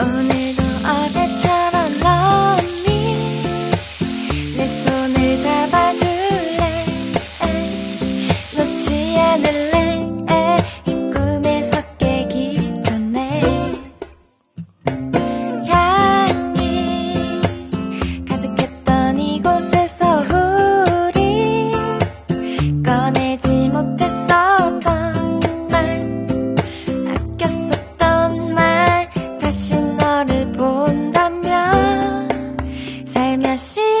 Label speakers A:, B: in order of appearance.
A: only vai